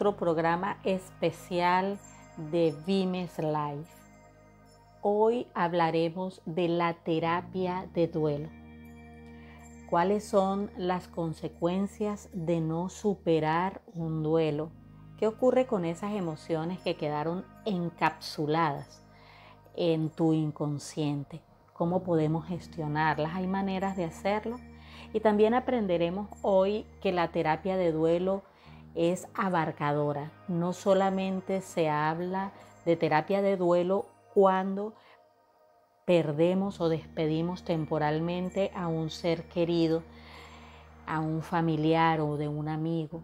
nuestro programa especial de Vimes Life. Hoy hablaremos de la terapia de duelo. ¿Cuáles son las consecuencias de no superar un duelo? ¿Qué ocurre con esas emociones que quedaron encapsuladas en tu inconsciente? ¿Cómo podemos gestionarlas? ¿Hay maneras de hacerlo? Y también aprenderemos hoy que la terapia de duelo es abarcadora. No solamente se habla de terapia de duelo cuando perdemos o despedimos temporalmente a un ser querido, a un familiar o de un amigo.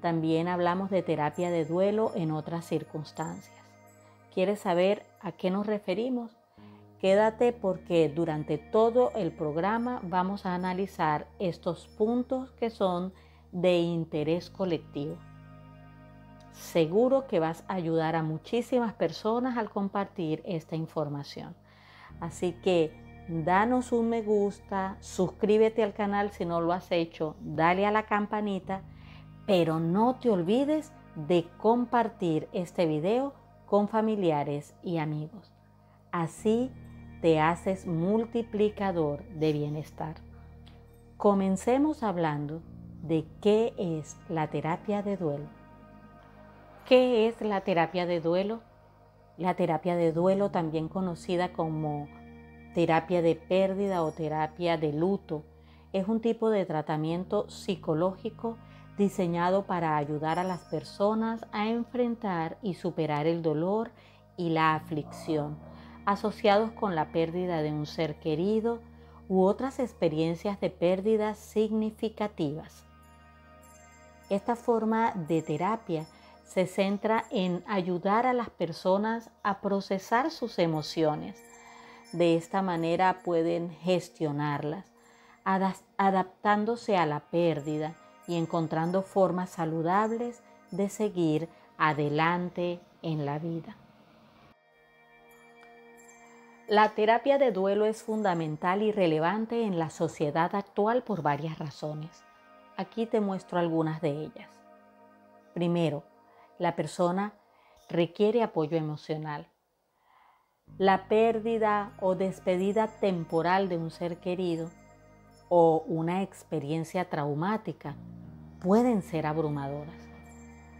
También hablamos de terapia de duelo en otras circunstancias. ¿Quieres saber a qué nos referimos? Quédate porque durante todo el programa vamos a analizar estos puntos que son de interés colectivo. Seguro que vas a ayudar a muchísimas personas al compartir esta información. Así que danos un me gusta, suscríbete al canal si no lo has hecho, dale a la campanita, pero no te olvides de compartir este video con familiares y amigos. Así te haces multiplicador de bienestar. Comencemos hablando de qué es la terapia de duelo. ¿Qué es la terapia de duelo? La terapia de duelo, también conocida como terapia de pérdida o terapia de luto, es un tipo de tratamiento psicológico diseñado para ayudar a las personas a enfrentar y superar el dolor y la aflicción asociados con la pérdida de un ser querido u otras experiencias de pérdidas significativas. Esta forma de terapia se centra en ayudar a las personas a procesar sus emociones. De esta manera pueden gestionarlas, adaptándose a la pérdida y encontrando formas saludables de seguir adelante en la vida. La terapia de duelo es fundamental y relevante en la sociedad actual por varias razones. Aquí te muestro algunas de ellas. Primero, la persona requiere apoyo emocional. La pérdida o despedida temporal de un ser querido o una experiencia traumática pueden ser abrumadoras.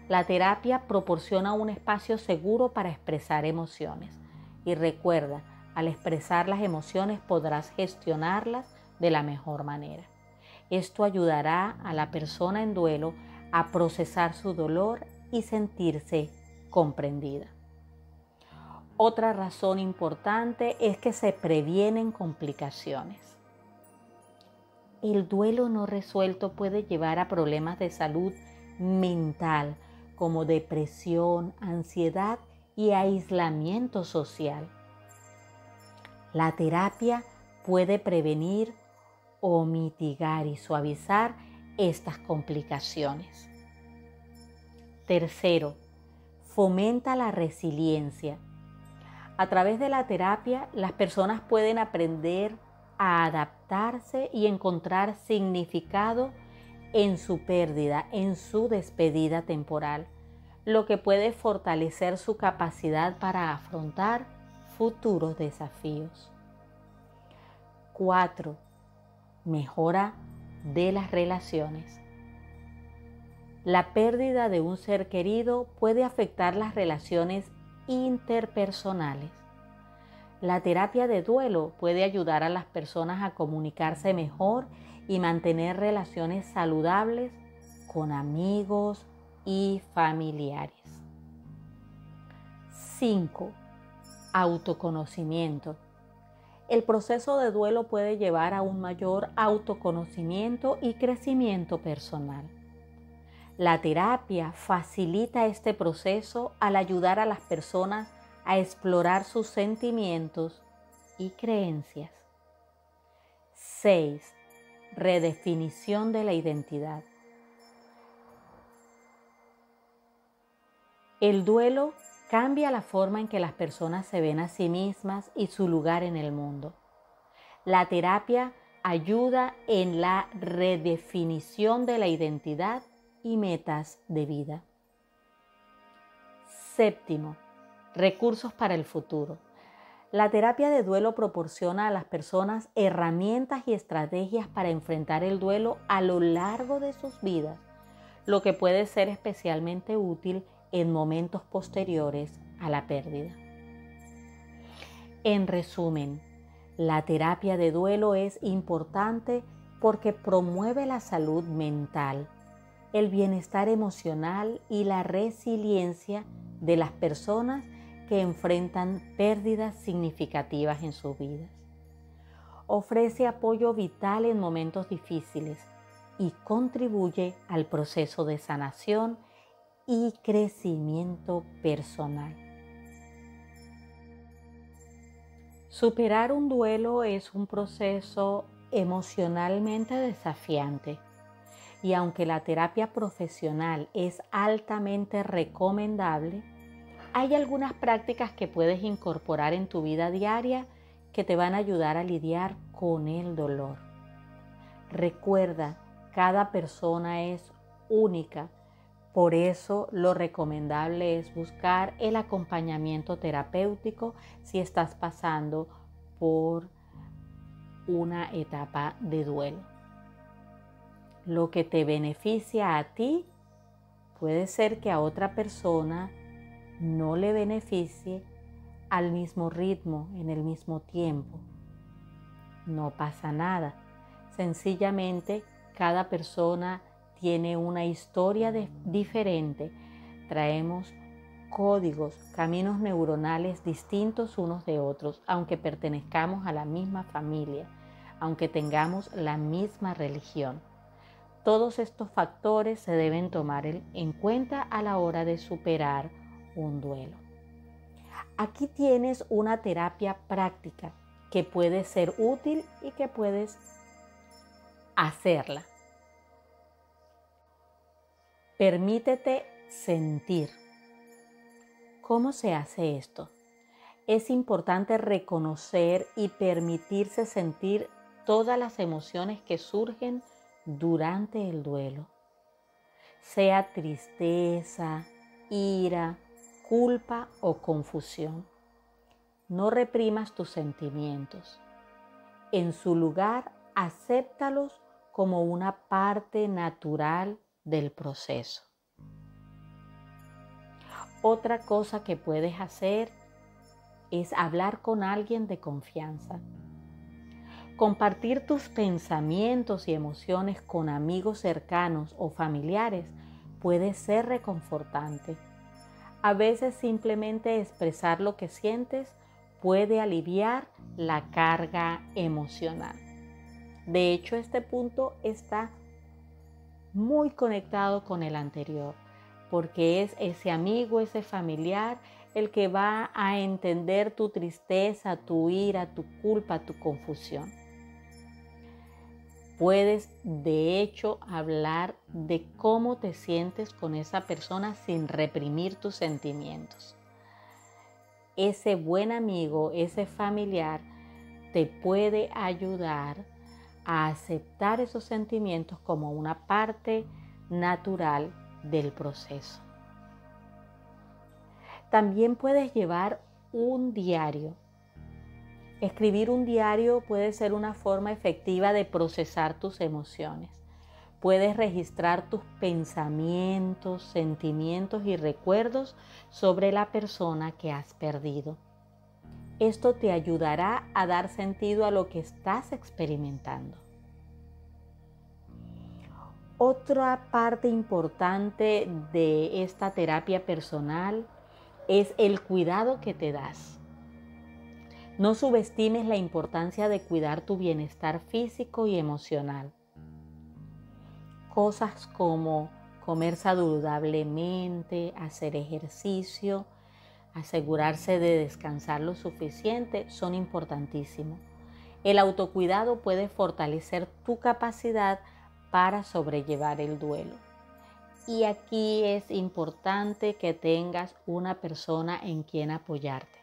La terapia proporciona un espacio seguro para expresar emociones y recuerda, al expresar las emociones podrás gestionarlas de la mejor manera. Esto ayudará a la persona en duelo a procesar su dolor y sentirse comprendida. Otra razón importante es que se previenen complicaciones. El duelo no resuelto puede llevar a problemas de salud mental como depresión, ansiedad y aislamiento social. La terapia puede prevenir o mitigar y suavizar estas complicaciones. Tercero, fomenta la resiliencia. A través de la terapia, las personas pueden aprender a adaptarse y encontrar significado en su pérdida, en su despedida temporal, lo que puede fortalecer su capacidad para afrontar futuros desafíos. 4 mejora de las relaciones. La pérdida de un ser querido puede afectar las relaciones interpersonales. La terapia de duelo puede ayudar a las personas a comunicarse mejor y mantener relaciones saludables con amigos y familiares. 5. Autoconocimiento. El proceso de duelo puede llevar a un mayor autoconocimiento y crecimiento personal. La terapia facilita este proceso al ayudar a las personas a explorar sus sentimientos y creencias. 6. Redefinición de la identidad. El duelo cambia la forma en que las personas se ven a sí mismas y su lugar en el mundo. La terapia ayuda en la redefinición de la identidad y metas de vida. Séptimo, recursos para el futuro. La terapia de duelo proporciona a las personas herramientas y estrategias para enfrentar el duelo a lo largo de sus vidas, lo que puede ser especialmente útil en momentos posteriores a la pérdida. En resumen, la terapia de duelo es importante porque promueve la salud mental, el bienestar emocional y la resiliencia de las personas que enfrentan pérdidas significativas en sus vidas. Ofrece apoyo vital en momentos difíciles y contribuye al proceso de sanación y crecimiento personal. Superar un duelo es un proceso emocionalmente desafiante y aunque la terapia profesional es altamente recomendable, hay algunas prácticas que puedes incorporar en tu vida diaria que te van a ayudar a lidiar con el dolor. Recuerda, cada persona es única, por eso lo recomendable es buscar el acompañamiento terapéutico si estás pasando por una etapa de duelo. Lo que te beneficia a ti puede ser que a otra persona no le beneficie al mismo ritmo, en el mismo tiempo. No pasa nada. Sencillamente cada persona tiene una historia diferente. Traemos códigos, caminos neuronales distintos unos de otros, aunque pertenezcamos a la misma familia, aunque tengamos la misma religión. Todos estos factores se deben tomar en cuenta a la hora de superar un duelo. Aquí tienes una terapia práctica que puede ser útil y que puedes hacerla. Permítete sentir. ¿Cómo se hace esto? Es importante reconocer y permitirse sentir todas las emociones que surgen durante el duelo, sea tristeza, ira, culpa o confusión. No reprimas tus sentimientos. En su lugar, acéptalos como una parte natural del proceso. Otra cosa que puedes hacer es hablar con alguien de confianza. Compartir tus pensamientos y emociones con amigos cercanos o familiares puede ser reconfortante. A veces simplemente expresar lo que sientes puede aliviar la carga emocional. De hecho, este punto está muy conectado con el anterior, porque es ese amigo, ese familiar, el que va a entender tu tristeza, tu ira, tu culpa, tu confusión. Puedes de hecho hablar de cómo te sientes con esa persona sin reprimir tus sentimientos. Ese buen amigo, ese familiar, te puede ayudar a aceptar esos sentimientos como una parte natural del proceso. También puedes llevar un diario Escribir un diario puede ser una forma efectiva de procesar tus emociones. Puedes registrar tus pensamientos, sentimientos y recuerdos sobre la persona que has perdido. Esto te ayudará a dar sentido a lo que estás experimentando. Otra parte importante de esta terapia personal es el cuidado que te das. No subestimes la importancia de cuidar tu bienestar físico y emocional. Cosas como comer saludablemente, hacer ejercicio, asegurarse de descansar lo suficiente son importantísimos. El autocuidado puede fortalecer tu capacidad para sobrellevar el duelo. Y aquí es importante que tengas una persona en quien apoyarte.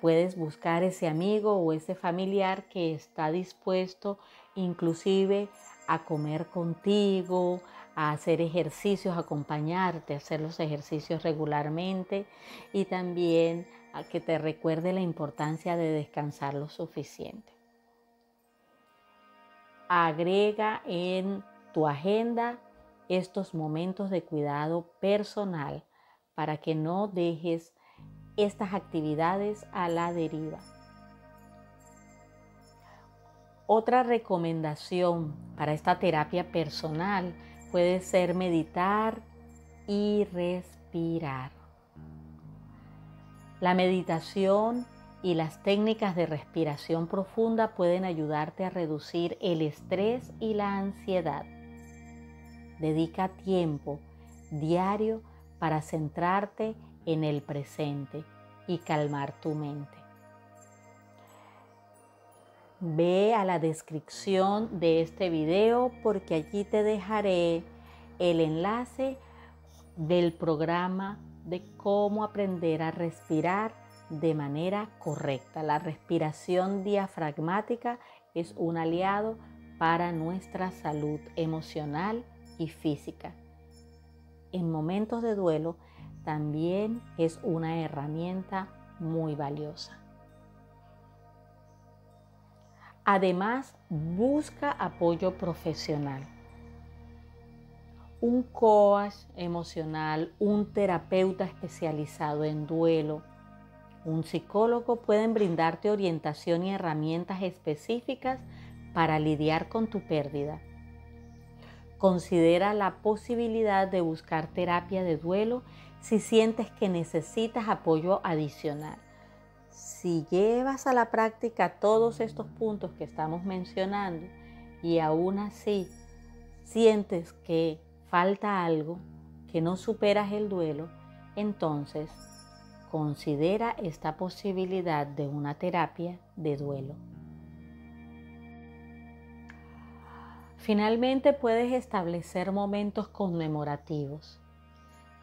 Puedes buscar ese amigo o ese familiar que está dispuesto inclusive a comer contigo, a hacer ejercicios, acompañarte hacer los ejercicios regularmente y también a que te recuerde la importancia de descansar lo suficiente. Agrega en tu agenda estos momentos de cuidado personal para que no dejes estas actividades a la deriva. Otra recomendación para esta terapia personal puede ser meditar y respirar. La meditación y las técnicas de respiración profunda pueden ayudarte a reducir el estrés y la ansiedad. Dedica tiempo diario para centrarte en el presente y calmar tu mente. Ve a la descripción de este video porque allí te dejaré el enlace del programa de cómo aprender a respirar de manera correcta. La respiración diafragmática es un aliado para nuestra salud emocional y física. En momentos de duelo también es una herramienta muy valiosa. Además, busca apoyo profesional. Un coach emocional, un terapeuta especializado en duelo, un psicólogo pueden brindarte orientación y herramientas específicas para lidiar con tu pérdida. Considera la posibilidad de buscar terapia de duelo si sientes que necesitas apoyo adicional si llevas a la práctica todos estos puntos que estamos mencionando y aún así sientes que falta algo, que no superas el duelo, entonces considera esta posibilidad de una terapia de duelo. Finalmente puedes establecer momentos conmemorativos,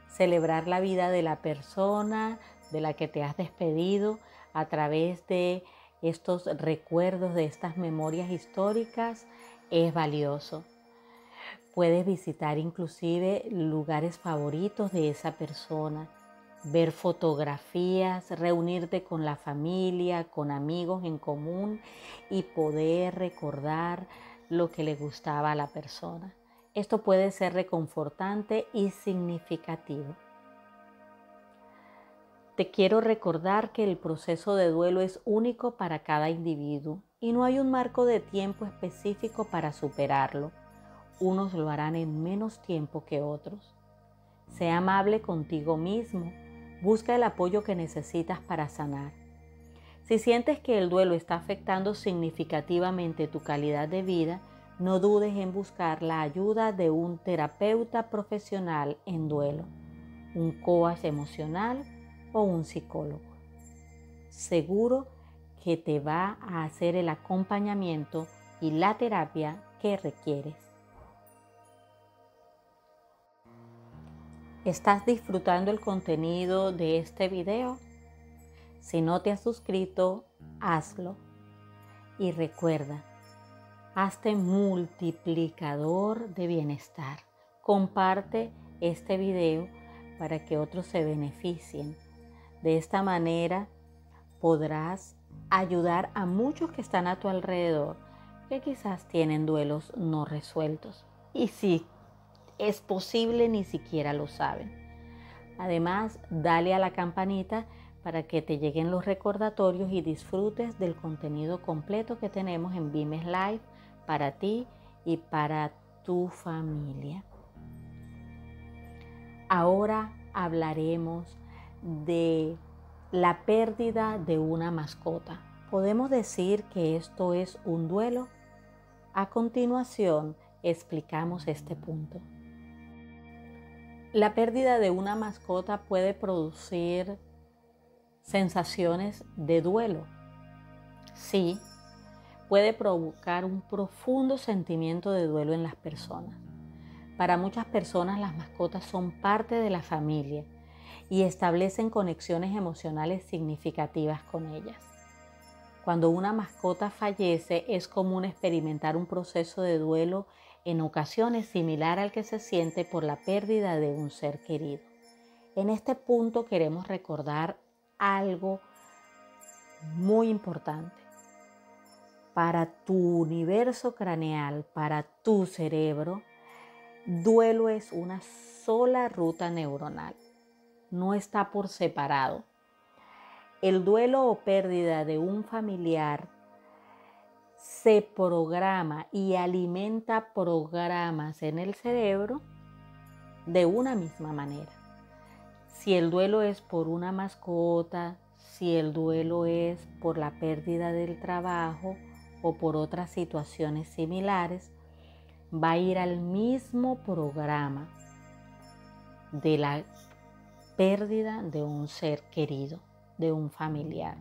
celebrar la vida de la persona de la que te has despedido a través de estos recuerdos, de estas memorias históricas, es valioso. Puedes visitar inclusive lugares favoritos de esa persona, ver fotografías, reunirte con la familia, con amigos en común y poder recordar lo que le gustaba a la persona. Esto puede ser reconfortante y significativo. Te quiero recordar que el proceso de duelo es único para cada individuo y no hay un marco de tiempo específico para superarlo. Unos lo harán en menos tiempo que otros. Sea amable contigo mismo. Busca el apoyo que necesitas para sanar. Si sientes que el duelo está afectando significativamente tu calidad de vida, no dudes en buscar la ayuda de un terapeuta profesional en duelo, un coach emocional o un psicólogo. Seguro que te va a hacer el acompañamiento y la terapia que requieres. ¿Estás disfrutando el contenido de este video? Si no te has suscrito, hazlo. Y recuerda, hazte multiplicador de bienestar. Comparte este video para que otros se beneficien de esta manera podrás ayudar a muchos que están a tu alrededor que quizás tienen duelos no resueltos. Y si es posible, ni siquiera lo saben. Además, dale a la campanita para que te lleguen los recordatorios y disfrutes del contenido completo que tenemos en Bimes Live para ti y para tu familia. Ahora hablaremos de la pérdida de una mascota. ¿Podemos decir que esto es un duelo? A continuación explicamos este punto. La pérdida de una mascota puede producir sensaciones de duelo. Sí, puede provocar un profundo sentimiento de duelo en las personas. Para muchas personas las mascotas son parte de la familia y establecen conexiones emocionales significativas con ellas. Cuando una mascota fallece es común experimentar un proceso de duelo en ocasiones similar al que se siente por la pérdida de un ser querido. En este punto queremos recordar algo muy importante. Para tu universo craneal, para tu cerebro, duelo es una sola ruta neuronal. No está por separado. El duelo o pérdida de un familiar se programa y alimenta programas en el cerebro de una misma manera. Si el duelo es por una mascota, si el duelo es por la pérdida del trabajo o por otras situaciones similares, va a ir al mismo programa de la pérdida de un ser querido, de un familiar.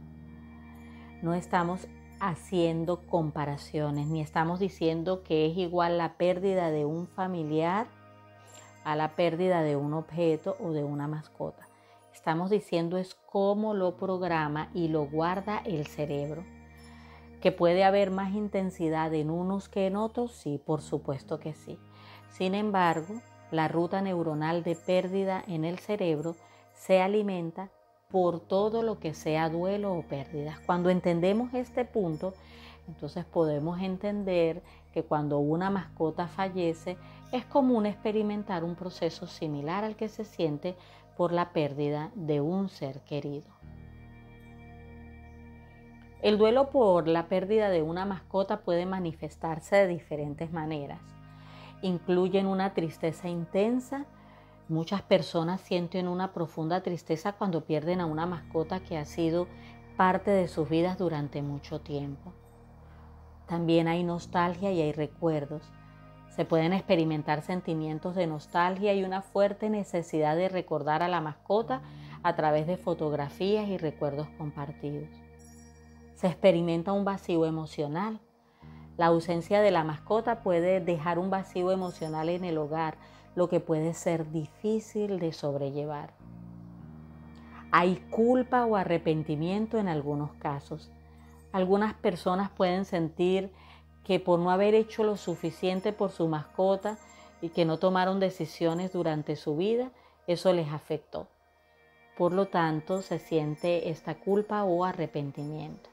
No estamos haciendo comparaciones, ni estamos diciendo que es igual la pérdida de un familiar a la pérdida de un objeto o de una mascota. Estamos diciendo es cómo lo programa y lo guarda el cerebro. ¿Que puede haber más intensidad en unos que en otros? Sí, por supuesto que sí. Sin embargo, la ruta neuronal de pérdida en el cerebro se alimenta por todo lo que sea duelo o pérdidas. Cuando entendemos este punto, entonces podemos entender que cuando una mascota fallece es común experimentar un proceso similar al que se siente por la pérdida de un ser querido. El duelo por la pérdida de una mascota puede manifestarse de diferentes maneras. Incluyen una tristeza intensa, Muchas personas sienten una profunda tristeza cuando pierden a una mascota que ha sido parte de sus vidas durante mucho tiempo. También hay nostalgia y hay recuerdos. Se pueden experimentar sentimientos de nostalgia y una fuerte necesidad de recordar a la mascota a través de fotografías y recuerdos compartidos. Se experimenta un vacío emocional. La ausencia de la mascota puede dejar un vacío emocional en el hogar, lo que puede ser difícil de sobrellevar. Hay culpa o arrepentimiento en algunos casos. Algunas personas pueden sentir que por no haber hecho lo suficiente por su mascota y que no tomaron decisiones durante su vida, eso les afectó. Por lo tanto, se siente esta culpa o arrepentimiento.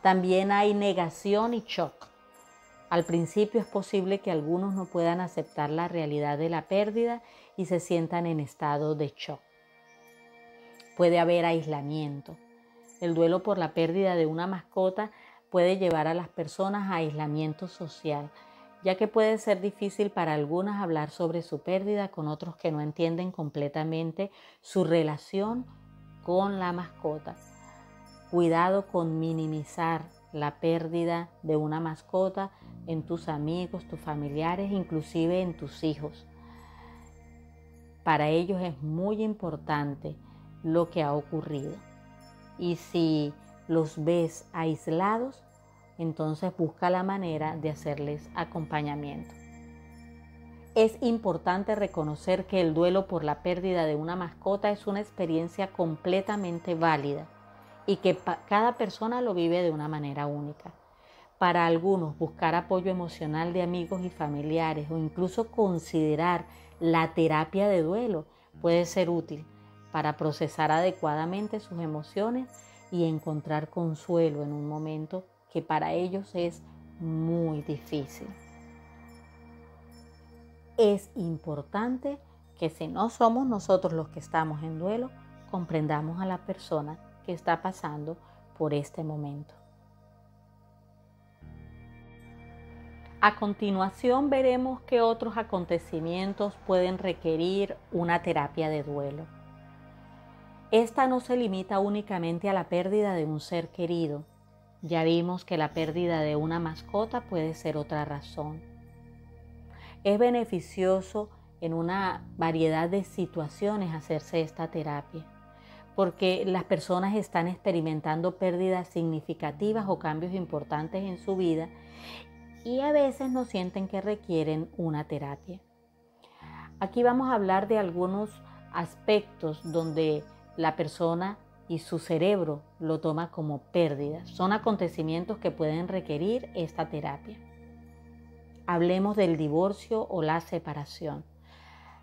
También hay negación y shock. Al principio es posible que algunos no puedan aceptar la realidad de la pérdida y se sientan en estado de shock. Puede haber aislamiento. El duelo por la pérdida de una mascota puede llevar a las personas a aislamiento social, ya que puede ser difícil para algunas hablar sobre su pérdida con otros que no entienden completamente su relación con la mascota. Cuidado con minimizar la pérdida de una mascota en tus amigos, tus familiares, inclusive en tus hijos. Para ellos es muy importante lo que ha ocurrido. Y si los ves aislados, entonces busca la manera de hacerles acompañamiento. Es importante reconocer que el duelo por la pérdida de una mascota es una experiencia completamente válida y que cada persona lo vive de una manera única. Para algunos, buscar apoyo emocional de amigos y familiares o incluso considerar la terapia de duelo puede ser útil para procesar adecuadamente sus emociones y encontrar consuelo en un momento que para ellos es muy difícil. Es importante que si no somos nosotros los que estamos en duelo, comprendamos a la persona que está pasando por este momento. A continuación veremos qué otros acontecimientos pueden requerir una terapia de duelo. Esta no se limita únicamente a la pérdida de un ser querido. Ya vimos que la pérdida de una mascota puede ser otra razón. Es beneficioso en una variedad de situaciones hacerse esta terapia porque las personas están experimentando pérdidas significativas o cambios importantes en su vida y a veces no sienten que requieren una terapia. Aquí vamos a hablar de algunos aspectos donde la persona y su cerebro lo toma como pérdidas. Son acontecimientos que pueden requerir esta terapia. hablemos del divorcio o la separación.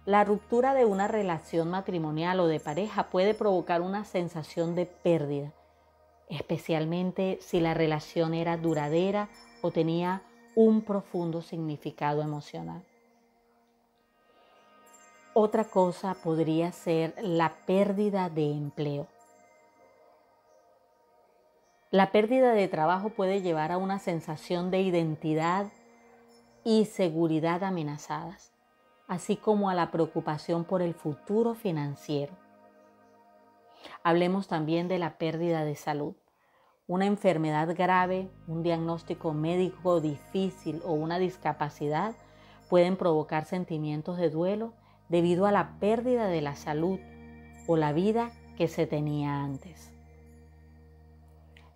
La ruptura de una relación matrimonial o de pareja puede provocar una sensación de pérdida, especialmente si la relación era duradera o tenía un profundo significado emocional. Otra cosa podría ser la pérdida de empleo. La pérdida de trabajo puede llevar a una sensación de identidad y seguridad amenazadas, así como a la preocupación por el futuro financiero. Hablemos también de la pérdida de salud. Una enfermedad grave, un diagnóstico médico difícil o una discapacidad pueden provocar sentimientos de duelo debido a la pérdida de la salud o la vida que se tenía antes.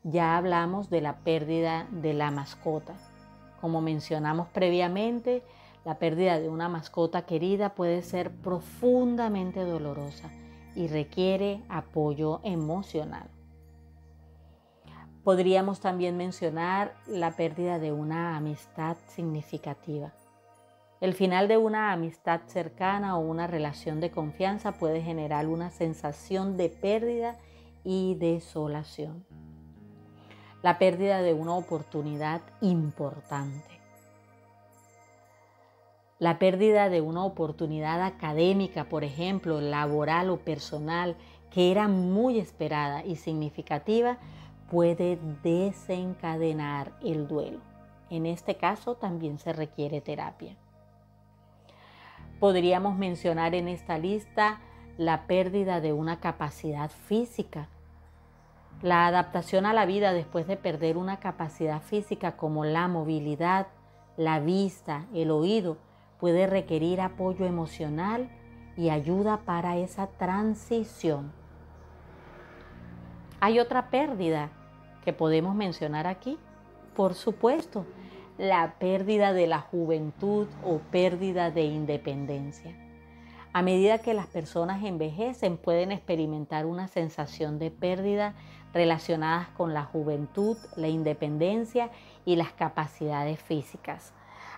Ya hablamos de la pérdida de la mascota. Como mencionamos previamente, la pérdida de una mascota querida puede ser profundamente dolorosa y requiere apoyo emocional. Podríamos también mencionar la pérdida de una amistad significativa. El final de una amistad cercana o una relación de confianza puede generar una sensación de pérdida y desolación. La pérdida de una oportunidad importante. La pérdida de una oportunidad académica, por ejemplo, laboral o personal, que era muy esperada y significativa, puede desencadenar el duelo. En este caso también se requiere terapia. Podríamos mencionar en esta lista la pérdida de una capacidad física, la adaptación a la vida después de perder una capacidad física como la movilidad, la vista, el oído, puede requerir apoyo emocional y ayuda para esa transición. Hay otra pérdida que podemos mencionar aquí, por supuesto, la pérdida de la juventud o pérdida de independencia. A medida que las personas envejecen pueden experimentar una sensación de pérdida relacionadas con la juventud, la independencia y las capacidades físicas.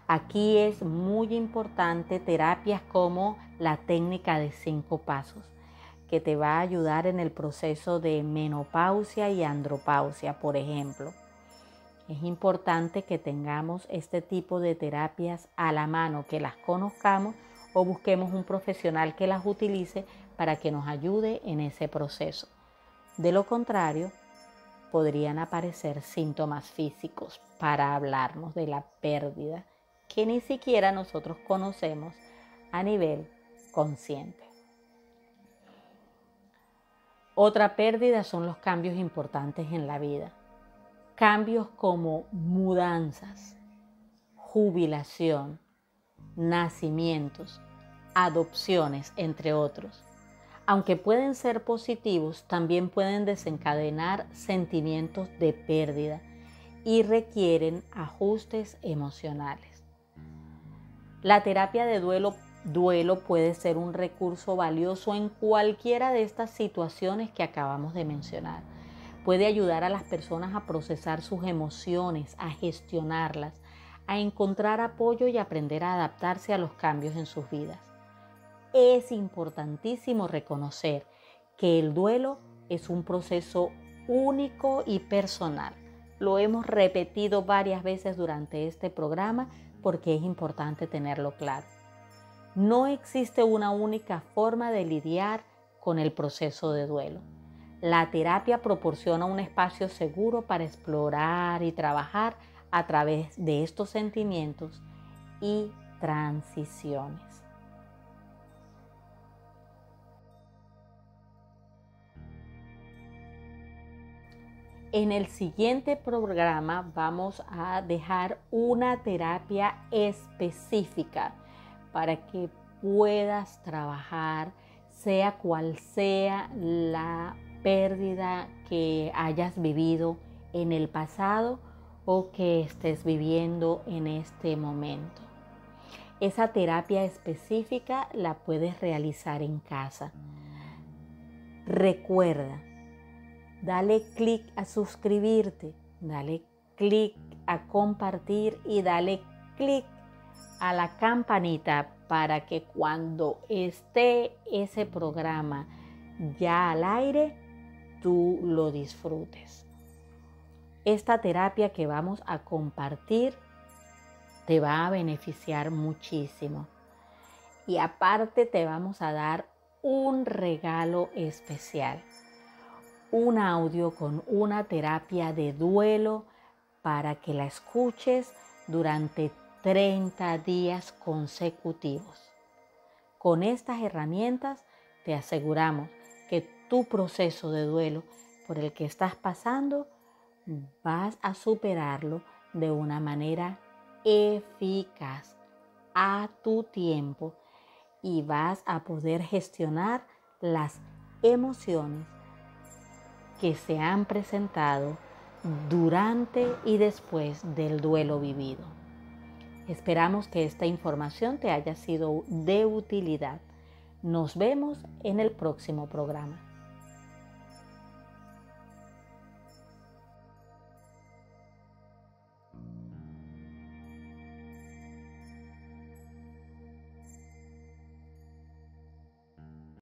Aquí es muy importante terapias como la técnica de cinco pasos, que te va a ayudar en el proceso de menopausia y andropausia, por ejemplo. Es importante que tengamos este tipo de terapias a la mano, que las conozcamos o busquemos un profesional que las utilice para que nos ayude en ese proceso. De lo contrario, podrían aparecer síntomas físicos para hablarnos de la pérdida que ni siquiera nosotros conocemos a nivel consciente. Otra pérdida son los cambios importantes en la vida cambios como mudanzas, jubilación, nacimientos, adopciones, entre otros. Aunque pueden ser positivos, también pueden desencadenar sentimientos de pérdida y requieren ajustes emocionales. La terapia de duelo, puede ser un recurso valioso en cualquiera de estas situaciones que acabamos de mencionar Puede ayudar a las personas a procesar sus emociones, a gestionarlas, a encontrar apoyo y aprender a adaptarse a los cambios en sus vidas. Es importantísimo reconocer que el duelo es un proceso único y personal. Lo hemos repetido varias veces durante este programa porque es importante tenerlo claro. No existe una única forma de lidiar con el proceso de duelo. La terapia proporciona un espacio seguro para explorar y trabajar a través de estos sentimientos y transiciones. En el siguiente programa vamos a dejar una terapia específica para que puedas trabajar sea cual sea la pérdida que hayas vivido en el pasado o que estés viviendo en este momento. Esa terapia específica la puedes realizar en casa. Recuerda, dale clic a suscribirte, dale clic a compartir y dale clic a la campanita para que cuando esté ese programa ya al aire, tú lo disfrutes. Esta terapia que vamos a compartir te va a beneficiar muchísimo. Y aparte te vamos a dar un regalo especial. Un audio con una terapia de duelo para que la escuches durante 30 días consecutivos. Con estas herramientas te aseguramos que tu proceso de duelo por el que estás pasando vas a superarlo de una manera eficaz a tu tiempo y vas a poder gestionar las emociones que se han presentado durante y después del duelo vivido. Esperamos que esta información te haya sido de utilidad. Nos vemos en el próximo programa.